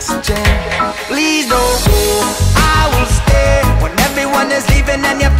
oxygen. Please don't go, I will stay when everyone is leaving and you're.